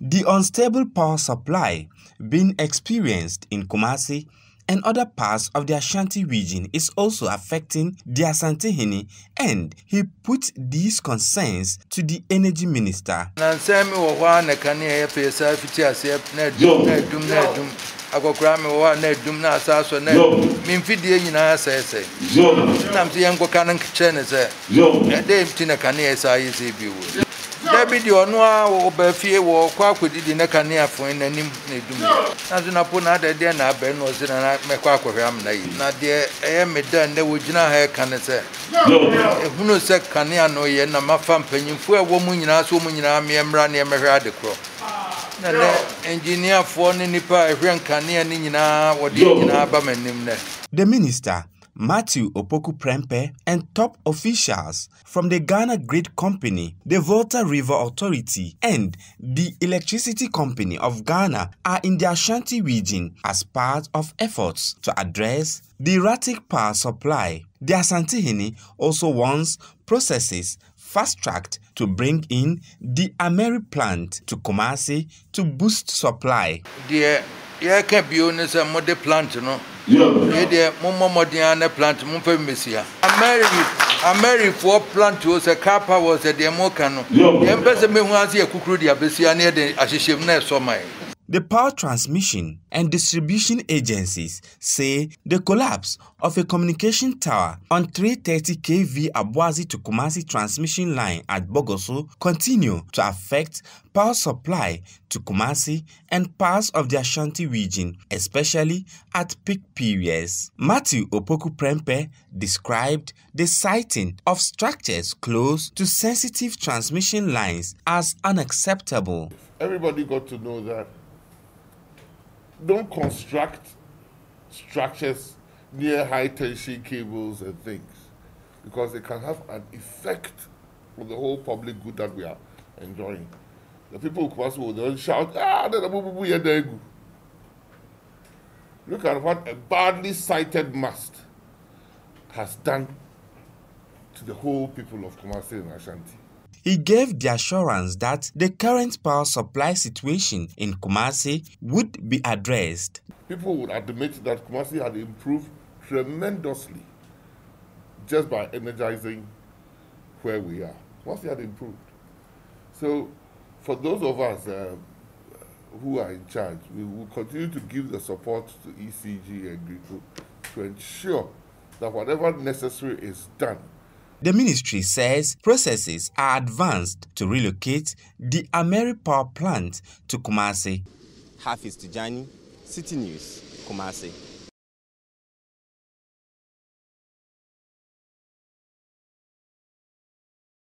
The unstable power supply being experienced in Kumasi and other parts of the Ashanti region is also affecting the Asantehene and he put these concerns to the energy minister. akɔkora mi wɔ hɔ a na edum na asa asɔ na mi nyinaa sɛɛsɛ nam sɛ yɛnkɔka no kyerɛ ne sɛ ɛdɛ ti na kanea saa yɛ sɛ bi wɔ dabi deɛ ɔno a wɔba fie wɔkɔ akɔdidi na kanea foe n'anim na edum na so na po na ada deɛ na abɛn na ɔsɛ na mɛkɔ akɔhwɛ amena yi na deɛ ɛyɛ me da nnɛ wɔgyina ha ɛka ne sɛ ehunu sɛ kanea no yɛ na mafa mpanyinfoɔ a ɛwɔ mu nyinaa so wɔn nyinaa mmea mmra ne ɛmɛhwɛ ade korɔ na nɛ engineerfoɔ ne nipa a ɛhwɛ nkanea ne nyinaa wɔde nyinaa ba m'anim nɛ. The minister Matthew Opoku Prempeh and top officials from the Ghana Grid Company, the Volta River Authority, and the Electricity Company of Ghana are in the Ashanti region as part of efforts to address the erratic power supply. The Asantehene also wants processes fast-tracked to bring in the Ameri plant to Kumasi to boost supply. Deɛ yɛka bio ne sɛ mode plant no yɛ deɛ mommɔ mmɔden a ne plant momfa mmesia ameri amerifoɔ plant o sɛ car power sɛ deɛ moka no yɛmpɛ sɛ mehu ase yɛ kukuru de abɛsia ne yɛde ahyehyɛm na ɛsɔ mae The power transmission and distribution agencies say the collapse of a communication tower on 330 kV Aboadze to Kumasi transmission line at Bogoso continue to affect power supply to Kumasi and parts of the Ashanti region, especially at peak periods. Matthew Opoku Prempeh described the sighting of structures close to sensitive transmission lines as unacceptable. Everybody got to know that don't construct structures near high tension cables and things because they can have an effect on the whole public good that we are enjoying. The people who pass will then shout, ah, Look at what a badly sited mast has done to the whole people of Kumasi and Ashanti. He gave the assurance that the current power supply situation in Kumasi would be addressed. People would admit that Kumasi had improved tremendously just by energizing where we are. Kumasi had improved. So, for those of us uh, who are in charge, we will continue to give the support to ECG and GRIDCo to ensure that whatever necessary is done the ministry says processes are advanced to relocate the Ameri power plant to Kumasi. Hafiz Tijani, City News, Kumasi.